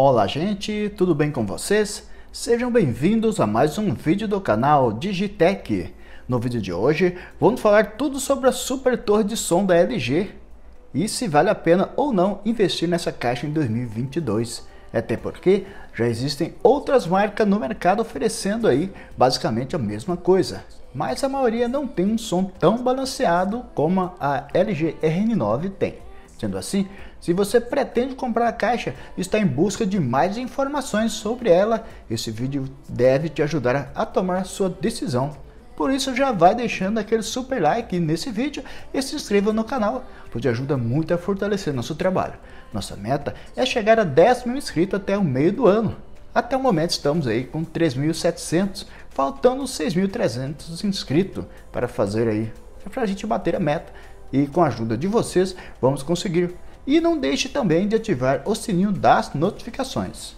Olá gente, tudo bem com vocês? Sejam bem-vindos a mais um vídeo do canal Digitech. No vídeo de hoje, vamos falar tudo sobre a super torre de som da LG e se vale a pena ou não investir nessa caixa em 2022. Até porque já existem outras marcas no mercado oferecendo aí basicamente a mesma coisa mas a maioria não tem um som tão balanceado como a LG RN9 tem. Sendo assim, se você pretende comprar a caixa e está em busca de mais informações sobre ela, esse vídeo deve te ajudar a tomar sua decisão. Por isso já vai deixando aquele super like nesse vídeo e se inscreva no canal, pois ajuda muito a fortalecer nosso trabalho. Nossa meta é chegar a 10 mil inscritos até o meio do ano. Até o momento estamos aí com 3.700, faltando 6.300 inscritos para fazer aí, para a gente bater a meta. E com a ajuda de vocês, vamos conseguir. E não deixe também de ativar o sininho das notificações.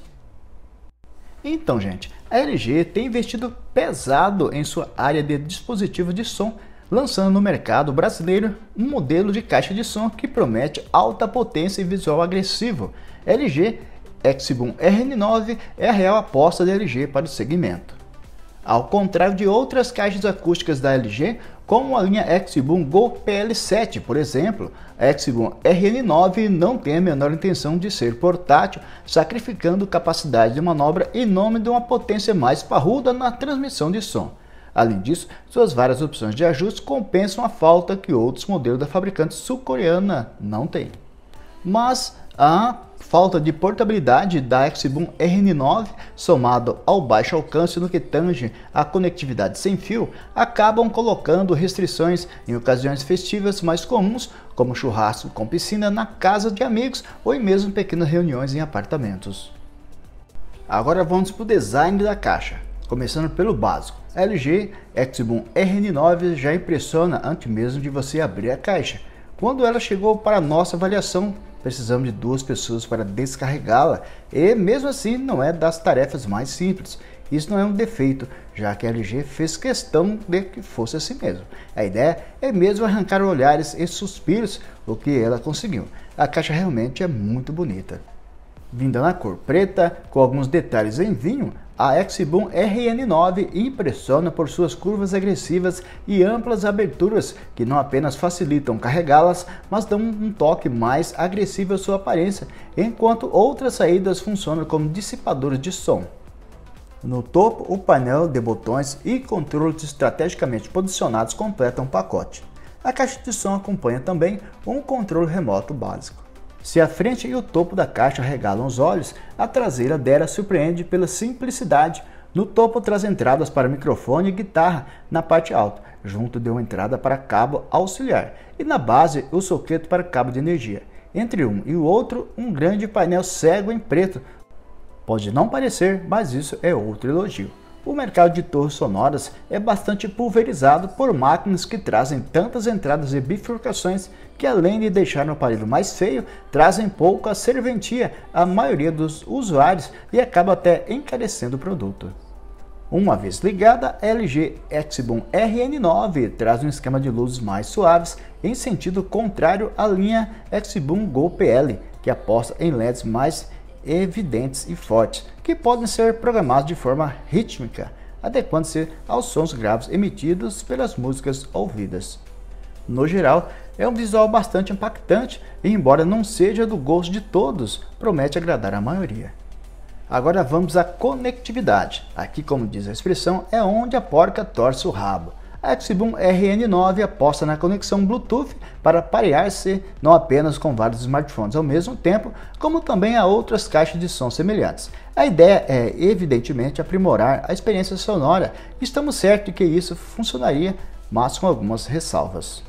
Então, gente, a LG tem investido pesado em sua área de dispositivo de som, lançando no mercado brasileiro um modelo de caixa de som que promete alta potência e visual agressivo. LG Xboom RN9 é a real aposta da LG para o segmento. Ao contrário de outras caixas acústicas da LG, como a linha Xboom Go PL7, por exemplo, a Xboom RN9 não tem a menor intenção de ser portátil, sacrificando capacidade de manobra em nome de uma potência mais parruda na transmissão de som. Além disso, suas várias opções de ajuste compensam a falta que outros modelos da fabricante sul-coreana não têm. Mas a falta de portabilidade da Xboom RN9, somado ao baixo alcance no que tange a conectividade sem fio, acabam colocando restrições em ocasiões festivas mais comuns, como churrasco com piscina na casa de amigos ou em mesmo pequenas reuniões em apartamentos. Agora vamos para o design da caixa, começando pelo básico. LG Xboom RN9 já impressiona antes mesmo de você abrir a caixa. Quando ela chegou para nossa avaliação, precisamos de duas pessoas para descarregá-la e mesmo assim não é das tarefas mais simples. Isso não é um defeito, já que a LG fez questão de que fosse assim mesmo. A ideia é mesmo arrancar olhares e suspiros, o que ela conseguiu. A caixa realmente é muito bonita. Vinda na cor preta, com alguns detalhes em vinho, a Xboom RN9 impressiona por suas curvas agressivas e amplas aberturas que não apenas facilitam carregá-las, mas dão um toque mais agressivo à sua aparência, enquanto outras saídas funcionam como dissipadores de som. No topo, o painel de botões e controles estrategicamente posicionados completam o pacote. A caixa de som acompanha também um controle remoto básico. Se a frente e o topo da caixa regalam os olhos, a traseira dela surpreende pela simplicidade. No topo traz entradas para microfone e guitarra na parte alta, junto de uma entrada para cabo auxiliar, e na base o soquete para cabo de energia. Entre um e o outro, um grande painel cego em preto. Pode não parecer, mas isso é outro elogio. O mercado de torres sonoras é bastante pulverizado por máquinas que trazem tantas entradas e bifurcações que, além de deixar o aparelho mais feio, trazem pouca serventia à maioria dos usuários e acaba até encarecendo o produto. Uma vez ligada, a LG Xboom RN9 traz um esquema de luzes mais suaves em sentido contrário à linha Xboom Go PL, que aposta em LEDs mais evidentes e fortes, que podem ser programados de forma rítmica, adequando-se aos sons graves emitidos pelas músicas ouvidas. No geral, é um visual bastante impactante e, embora não seja do gosto de todos, promete agradar a maioria. Agora vamos à conectividade. Aqui, como diz a expressão, é onde a porca torce o rabo. A Xboom RN9 aposta na conexão Bluetooth para parear-se não apenas com vários smartphones ao mesmo tempo, como também a outras caixas de som semelhantes. A ideia é, evidentemente, aprimorar a experiência sonora. Estamos certos que isso funcionaria, mas com algumas ressalvas.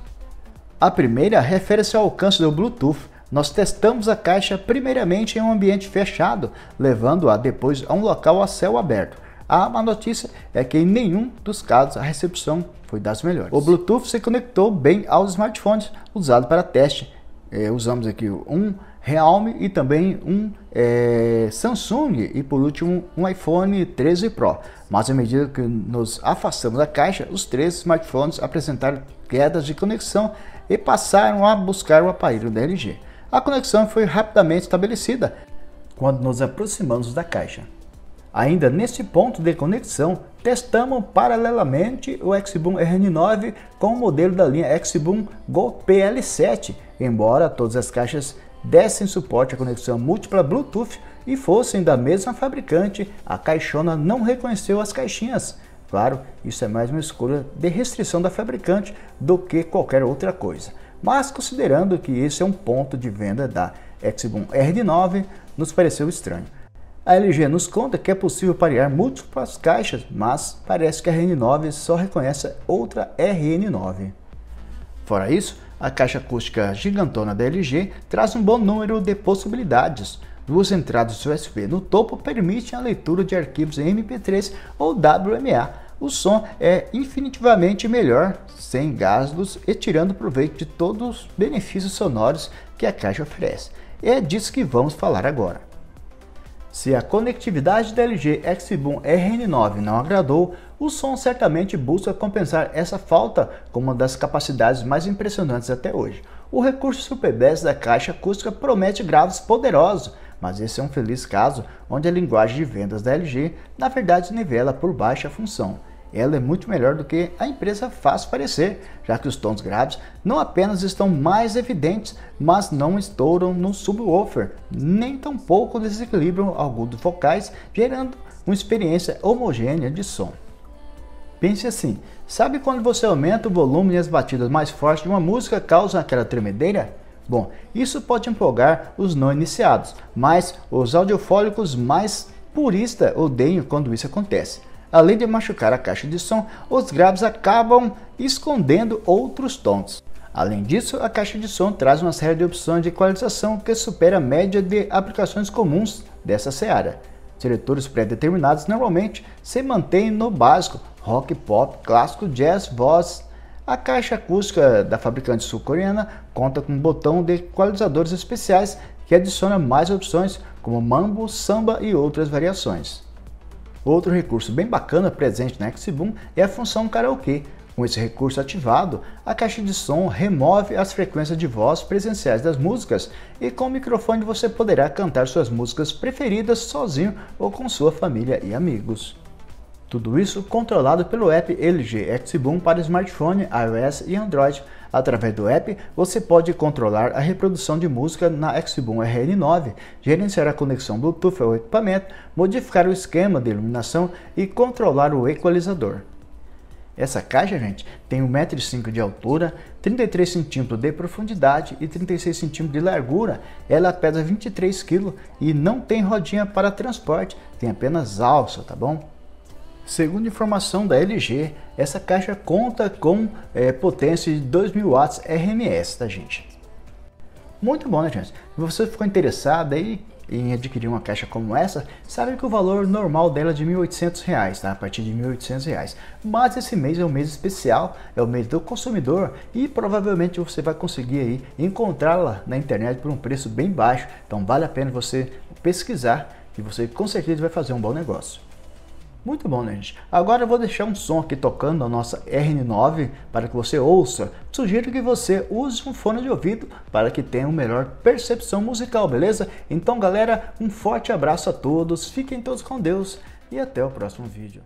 A primeira refere-se ao alcance do Bluetooth. Nós testamos a caixa primeiramente em um ambiente fechado, levando-a depois a um local a céu aberto. A má notícia é que em nenhum dos casos a recepção foi das melhores. O Bluetooth se conectou bem aos smartphones usados para teste. É, usamos aqui um Realme e também um é, Samsung e por último um iPhone 13 Pro. Mas à medida que nos afastamos da caixa, os três smartphones apresentaram quedas de conexão e passaram a buscar o aparelho da LG. A conexão foi rapidamente estabelecida, quando nos aproximamos da caixa. Ainda nesse ponto de conexão, testamos paralelamente o Xboom RN9 com o modelo da linha Xboom Go PL7, embora todas as caixas dessem suporte à conexão múltipla Bluetooth e fossem da mesma fabricante, a caixona não reconheceu as caixinhas. Claro, isso é mais uma escolha de restrição da fabricante do que qualquer outra coisa. Mas considerando que esse é um ponto de venda da Xboom RN9, nos pareceu estranho. A LG nos conta que é possível parear múltiplas caixas, mas parece que a RN9 só reconhece outra RN9. Fora isso, a caixa acústica gigantona da LG traz um bom número de possibilidades. Duas entradas USB no topo permitem a leitura de arquivos MP3 ou WMA. O som é infinitivamente melhor, sem gastos e tirando proveito de todos os benefícios sonoros que a caixa oferece. É disso que vamos falar agora. Se a conectividade da LG Xboom RN9 não agradou, o som certamente busca compensar essa falta com uma das capacidades mais impressionantes até hoje. O recurso Super Bass da caixa acústica promete graves poderosos, mas esse é um feliz caso onde a linguagem de vendas da LG na verdade nivela por baixa função ela é muito melhor do que a empresa faz parecer, já que os tons graves não apenas estão mais evidentes, mas não estouram no subwoofer, nem tampouco desequilibram agudos vocais, gerando uma experiência homogênea de som. Pense assim, sabe quando você aumenta o volume e as batidas mais fortes de uma música causam aquela tremedeira? Bom, isso pode empolgar os não iniciados, mas os audiofólicos mais puristas odeiam quando isso acontece. Além de machucar a caixa de som, os graves acabam escondendo outros tons. Além disso, a caixa de som traz uma série de opções de equalização que supera a média de aplicações comuns dessa seara. Seletores pré-determinados normalmente se mantêm no básico, rock, pop, clássico, jazz, voz. A caixa acústica da fabricante sul-coreana conta com um botão de equalizadores especiais que adiciona mais opções como mambo, samba e outras variações. Outro recurso bem bacana presente na Xboom é a função karaokê. Com esse recurso ativado, a caixa de som remove as frequências de voz presenciais das músicas e com o microfone você poderá cantar suas músicas preferidas sozinho ou com sua família e amigos. Tudo isso controlado pelo app LG Xboom para smartphone, iOS e Android. Através do app, você pode controlar a reprodução de música na Xboom RN9, gerenciar a conexão Bluetooth ao equipamento, modificar o esquema de iluminação e controlar o equalizador. Essa caixa, gente, tem 1,5m de altura, 33 cm de profundidade e 36 cm de largura. Ela pesa 23 kg e não tem rodinha para transporte, tem apenas alça, tá bom? Segundo informação da LG, essa caixa conta com é, potência de 2000 watts RMS, tá gente? Muito bom, né gente? Se você ficou interessado aí em adquirir uma caixa como essa, sabe que o valor normal dela é de R$ 1.800, tá? a partir de R$ 1.800. Mas esse mês é um mês especial, é o mês do consumidor e provavelmente você vai conseguir aí encontrá-la na internet por um preço bem baixo. Então vale a pena você pesquisar e você com certeza vai fazer um bom negócio. Muito bom, né, gente? Agora eu vou deixar um som aqui tocando a nossa RN9 para que você ouça. Sugiro que você use um fone de ouvido para que tenha uma melhor percepção musical, beleza? Então, galera, um forte abraço a todos, fiquem todos com Deus e até o próximo vídeo.